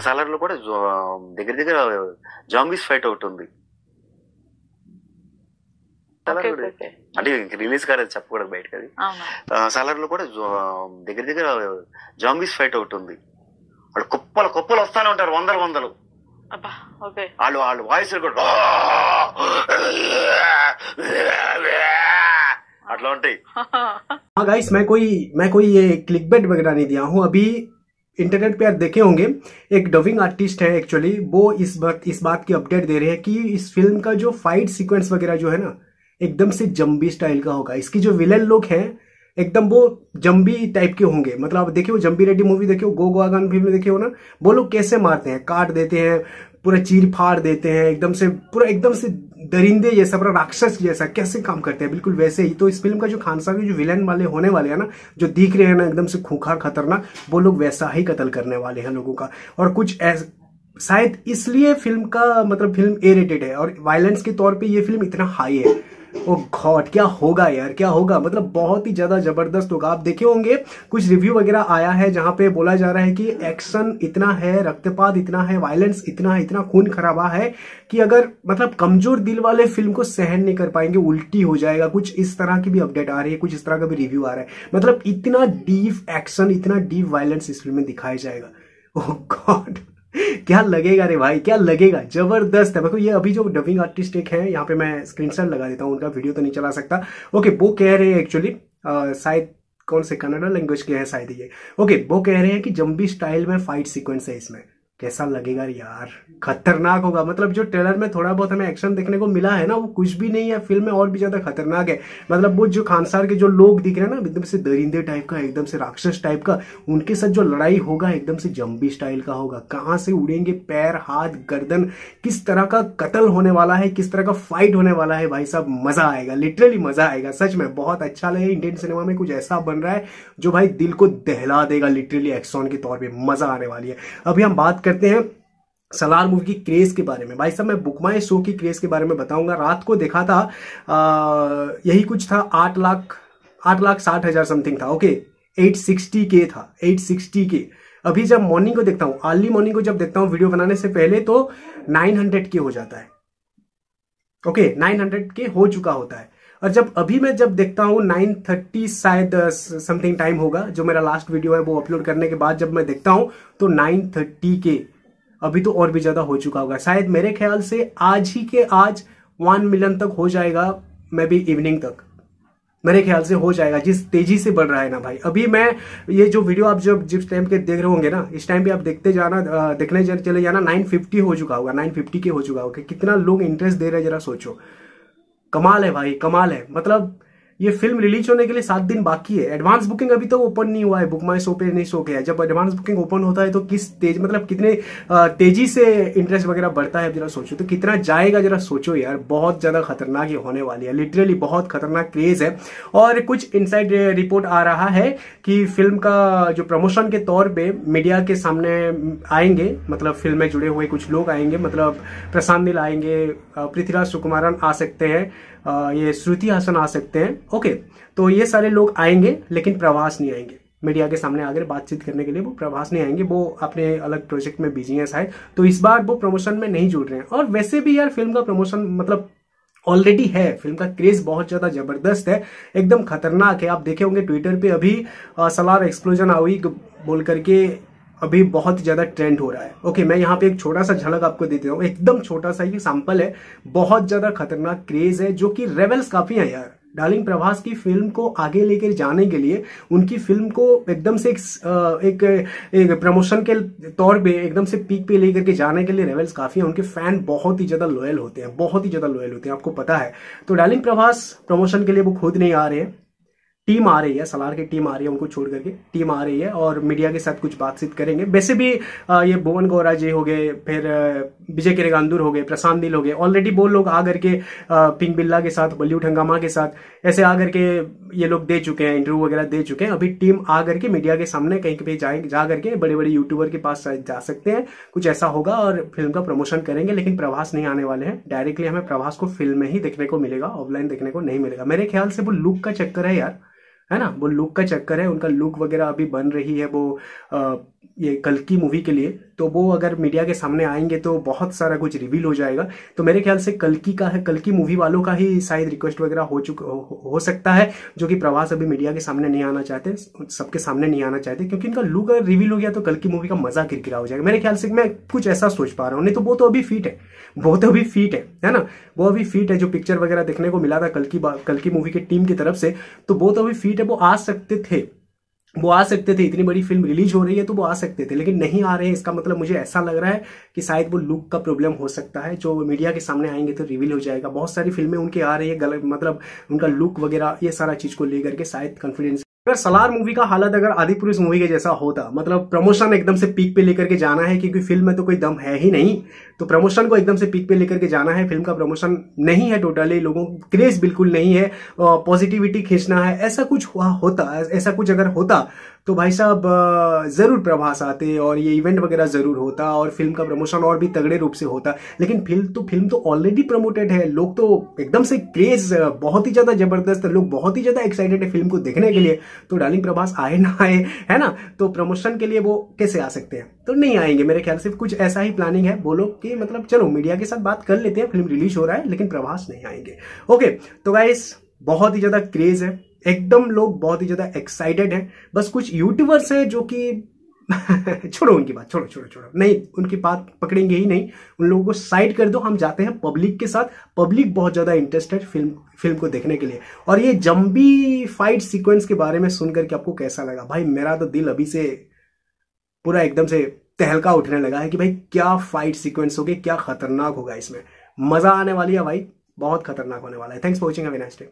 సాలర్ లో కూడా జో- దగ్గర దగ్గర జాంబీస్ ఫైట్ ఒకటి ఉంది సాలార్ ఓకే కూడా- ఓకే అంటే రిలీజ్ కాలేదు చెప్పకూడదు బయటకు అది అవును సాలర్ లో కూడా జో- దగ్గర దగ్గర జాంబీస్ ఫైట్ ఒకటి ఉంది వాళ్ళు కుప్పలు కుప్పలు వస్తానే ఉంటారు వందలు వందలు అబ్బా ఓకే వాళ్ళు వాళ్ళు వాయిస్ కూడా అట్లా ఉంటాయి हाँ गाइस मैं कोई मैं कोई ये क्लिक बेट वगैरह नहीं दिया हूँ अभी इंटरनेट पे आप देखे होंगे, एक डबिंग आर्टिस्ट है एक्चुअली वो इस बात इस बात की अपडेट दे रहे हैं कि इस फ़िल्म का जो फाइट सीक्वेंस वगैरह जो है ना, एकदम से जम्बी स्टाइल का होगा। इसकी जो विलन लुक हैं एकदम वो जम्बी टाइप के होंगे। मतलब आप देखिए वो जम्बी रेड्डी मूवी देखिए, वो गो गोआगन फ़िल्म में देखिए हो ना, वो लोग कैसे मारते हैं? काट देते हैं, पूरा चीर फाड़ देते हैं, एकदम से पूरा एकदम से दरिंदे जैसा, पूरा राक्षस जैसा, कैसे काम करते हैं? बिल्कुल वैसे ही। तो इस फ़िल्म का जो खानसा के जो विलेन वाले होने वाले हैं ना, जो दिख रहे हैं ना एकदम से खूंखार, खतरनाक, वो लोग वैसा ही कत्ल करने वाले हैं लोगों का। और कुछ ऐस शायद इसलिए फ़िल्म का मतलब फ़िल्म ए रेटेड है। और वायलेंस के तौर पे ये फ़िल्म इतना हाई है। ओ गॉड, क्या होगा यार, क्या होगा? मतलब बहुत ही ज़्यादा ज़बरदस्त होगा। आप देखे होंगे, कुछ रिव्यू वगैरह आया है जहाँ पे बोला जा रहा है कि एक्शन इतना है, रक्तपात इतना है वायलेंस इतना है, इतना खून खराबा है कि अगर मतलब कमज़ोर दिल वाले फ़िल्म को सहन नहीं कर पाएँगे, उल्टी हो जाएगा। कुछ इस तरह की भी अपडेट आ रही है, कुछ इस तरह का भी रिव्यू आ रहा है। मतलब इतना डीप एक्शन इतना डीप वायलेंस इस फ़िल्म में दिखाया जाएगा। ओ गॉड क्या लगेगा रे भाई? क्या लगेगा? ज़बरदस्त है। देखो, ये अभी जो डबिंग आर्टिस्ट एक है, यहाँ पे मैं स्क्रीनशॉट लगा देता हूँ, उनका वीडियो तो नहीं चला सकता। ओके वो कह रहे हैं एक्चुअली शायद कौन से कनाडा लैंग्वेज के हैं शायद ये। ओके वो कह रहे हैं कि जम्बी स्टाइल में फाइट सिक्वेंस है इसमें। कैसा लगेगा यार? खतरनाक होगा। मतलब जो ट्रेलर में थोड़ा बहुत हमें एक्शन देखने को मिला है ना, वो कुछ भी नहीं है। फ़िल्म में और भी ज़्यादा खतरनाक है। मतलब वो जो खानसार के जो लोग दिख रहे हैं ना, एकदम से दरिंदे टाइप का, एकदम से राक्षस टाइप का, उनके साथ जो लड़ाई होगा, एकदम से जम्बी स्टाइल का होगा। कहाँ से उड़ेंगे? पैर, हाथ, गर्दन, किस तरह का कत्ल होने वाला है, किस तरह का फाइट होने वाला है, भाई साहब, मज़ा आएगा। लिटरली मज़ा आएगा, सच में। बहुत अच्छा लगे। इंडियन सिनेमा में कुछ ऐसा बन रहा है, जो भाई दिल को दहला देगा लिटरली एक्सॉन के तौर पर मज़ा आने वाली है। अभी हम बात करते हैं सलार मूवी की क्रेज के बारे में। भाई साहब मैं बुकमाई शो की क्रेज के बारे में बताऊँगा। रात को देखा था आ, यही कुछ था आठ लाख आठ लाख साठ हज़ार समथिंग था। ओके एट सिक्सटी के था एट सिक्सटी के अभी जब मॉर्निंग को देखता हूँ अर्ली मॉर्निंग को जब देखता हूँ वीडियो बनाने से पहले तो नाइन हंड्रेड के हो जाता है। ओके नाइन हंड्रेड के हो चुका होता है। और जब अभी मैं जब देखता हूँ नाइन थर्टी शायद समथिंग टाइम होगा, जो मेरा लास्ट वीडियो है, वो अपलोड करने के बाद जब मैं देखता हूँ तो नाइन थर्टी के अभी तो और भी ज़्यादा हो चुका होगा। शायद मेरे ख्याल से आज ही के आज वन मिलियन तक हो जाएगा, मे बी इवनिंग तक। मेरे ख्याल से हो जाएगा, जिस तेज़ी से बढ़ रहा है ना भाई। अभी मैं ये जो वीडियो आप जब जिस टाइम के देख रहे होंगे ना, इस टाइम पे आप देखते जाना देखने चले जाना 950 हो चुका होगा 950 के हो चुका होगा। कितना लोग इंटरेस्ट दे रहे हैं, जरा सोचो। कमाल है भाई कमाल है। मतलब ये फ़िल्म रिलीज़ होने के लिए सात दिन बाकी है। एडवांस बुकिंग अभी तो ओपन नहीं हुआ है। बुक माई शो पे नहीं शो किया है। जब एडवांस बुकिंग ओपन होता है तो किस तेज मतलब कितने तेज़ी से इंटरेस्ट वगैरह बढ़ता है जरा सोचो। तो कितना जाएगा जरा सोचो यार। बहुत ज़्यादा खतरनाक ये होने वाली है। लिटरली बहुत खतरनाक क्रेज है। और कुछ इनसाइड रिपोर्ट आ रहा है कि फ़िल्म का जो प्रमोशन के तौर पर मीडिया के सामने आएँगे। मतलब फ़िल्म में जुड़े हुए कुछ लोग आएँगे। मतलब प्रशांत नील आएँगे पृथ्वीराज सुकुमारन आ सकते हैं। ये श्रुति हासन आ सकते हैं। ओके तो ये सारे लोग आएँगे, लेकिन प्रवास नहीं आएँगे। मीडिया के सामने आकर बातचीत करने के लिए वो प्रवास नहीं आएँगे, वो अपने अलग प्रोजेक्ट में बिज़ी हैं शायद। तो इस बार वो प्रमोशन में नहीं जुड़ रहे हैं। और वैसे भी यार फ़िल्म का प्रमोशन मतलब ऑलरेडी है। फ़िल्म का क्रेज बहुत ज़्यादा ज़बरदस्त है। एकदम खतरनाक है। आप देखे होंगे ट्विटर पे अभी सलार एक्सप्लोजन आई बोल करके अभी बहुत ज़्यादा ट्रेंड हो रहा है। ओके मैं यहाँ पे एक छोटा सा झलक आपको दे देता हूँ। एकदम छोटा सा ये सैंपल है। बहुत ज़्यादा खतरनाक क्रेज है जो कि रेवल्स काफ़ी है यार। डार्लिंग प्रभास की फ़िल्म को आगे लेकर जाने के लिए उनकी फ़िल्म को एकदम से एक, एक, एक प्रमोशन के तौर पे एकदम से पीक पे लेकर के जाने के लिए रेवल्स काफ़ी है। उनके फ़ैन बहुत ही ज़्यादा लॉयल होते हैं बहुत ही ज़्यादा लॉयल होते हैं आपको पता है। तो डार्लिंग प्रभास प्रमोशन के लिए वो खुद नहीं आ रहे हैं। टीम आ रही है, सलार की टीम आ रही है उनको छोड़ करके, टीम आ रही है और मीडिया के साथ कुछ बातचीत करेंगे। वैसे भी ये भुवन गौरा जी हो गए, फिर विजय किरेगांदुर हो गए, प्रशांत नील हो गए ऑलरेडी वो लोग आ करके पिंक बिल्ला के साथ बॉलीवुड हंगामा के साथ, ऐसे आ करके ये लोग दे चुके हैं इंटरव्यू वगैरह दे चुके हैं। अभी टीम आ करके मीडिया के सामने कहीं पे जाए, जा करके बड़े बड़े यूट्यूबर के पास जा सकते हैं, कुछ ऐसा होगा और फ़िल्म का प्रमोशन करेंगे, लेकिन प्रभास नहीं आने वाले हैं। डायरेक्टली हमें प्रभास को फ़िल्म में ही देखने को मिलेगा ऑफलाइन देखने को नहीं मिलेगा। मेरे ख्याल से वो लुक का चक्कर है यार। है ना? वो लुक का चक्कर है उनका लुक वगैरह अभी बन रही है वो आ, ये कल की मूवी के लिए। तो वो अगर मीडिया के सामने आएँगे तो बहुत सारा कुछ रिवील हो जाएगा। तो मेरे ख्याल से कल की का है कल की मूवी वालों का ही शायद रिक्वेस्ट वगैरह हो चुका हो, हो सकता है जो कि प्रभास अभी मीडिया के सामने नहीं आना चाहते सबके सामने नहीं आना चाहते क्योंकि इनका लुक अगर रिवील हो गया तो कल की मूवी का मज़ा किरकिरा हो जाएगा। मेरे ख्याल से मैं कुछ ऐसा सोच पा रहा हूँ। नहीं तो वो तो अभी फिट है। वो तो अभी फिट है है ना? वो अभी फिट है जो पिक्चर वगैरह देखने को मिला था कल की कल की मूवी की टीम की तरफ़ से तो वो तो अभी फिट है वो आ सकते थे। वो आ सकते थे, इतनी बड़ी फ़िल्म रिलीज़ हो रही है तो वो आ सकते थे, लेकिन नहीं आ रहे हैं। इसका मतलब मुझे ऐसा लग रहा है कि शायद वो लुक का प्रॉब्लम हो सकता है। जो मीडिया के सामने आएँगे तो रिवील हो जाएगा। बहुत सारी फ़िल्में उनके आ रही है, गलत मतलब उनका लुक वगैरह, ये सारा चीज़ को लेकर के शायद कॉन्फिडेंस अगर सलार मूवी का हालत अगर आदि पुरुष मूवी के जैसा होता मतलब प्रमोशन एकदम से पीक पे लेकर के जाना है, क्योंकि फ़िल्म में तो कोई दम है ही नहीं तो प्रमोशन को एकदम से पीक पे लेकर के जाना है फ़िल्म का प्रमोशन नहीं है टोटली लोगों को क्रेज बिल्कुल नहीं है पॉजिटिविटी खींचना है, ऐसा कुछ हुआ होता, ऐसा कुछ अगर होता तो भाई साहब ज़रूर प्रभास आते और ये इवेंट वगैरह ज़रूर होता और फ़िल्म का प्रमोशन और भी तगड़े रूप से होता। लेकिन फ़िल्म तो फ़िल्म तो ऑलरेडी प्रमोटेड है। लोग तो एकदम से क्रेज बहुत ही ज़्यादा ज़बरदस्त है। लोग बहुत ही ज़्यादा एक्साइटेड है फ़िल्म को देखने के लिए। तो डार्लिंग प्रभास आए ना आए, है ना? तो प्रमोशन के लिए वो कैसे आ सकते हैं? तो नहीं आएँगे। मेरे ख्याल से कुछ ऐसा ही प्लानिंग है। बोलो कि मतलब चलो मीडिया के साथ बात कर लेते हैं। फ़िल्म रिलीज़ हो रहा है, लेकिन प्रभास नहीं आएँगे। ओके तो गाइस बहुत ही ज़्यादा क्रेज है। एकदम लोग बहुत ही ज़्यादा एक्साइटेड हैं। बस कुछ यूट्यूबर्स हैं जो कि छोड़ो उनकी बात, छोड़ो छोड़ो छोड़ो। नहीं, उनकी बात पकड़ेंगे ही नहीं। उन लोगों को साइड कर दो, हम जाते हैं पब्लिक के साथ। पब्लिक बहुत ज़्यादा इंटरेस्टेड फ़िल्म फ़िल्म को देखने के लिए। और ये जम्बी फाइट सीक्वेंस के बारे में सुनकर के आपको कैसा लगा? भाई, मेरा तो दिल अभी से पूरा एकदम से तहलका उठने लगा है कि भाई, क्या फाइट सीक्वेंस होगी क्या खतरनाक होगा इसमें। मज़ा आने वाली है भाई, बहुत खतरनाक होने वाला है। Thanks for watching Avinash Dey